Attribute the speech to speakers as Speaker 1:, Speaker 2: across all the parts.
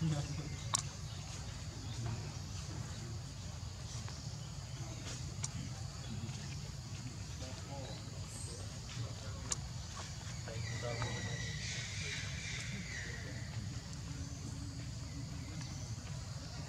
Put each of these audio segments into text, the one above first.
Speaker 1: Yeah.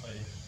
Speaker 1: 可以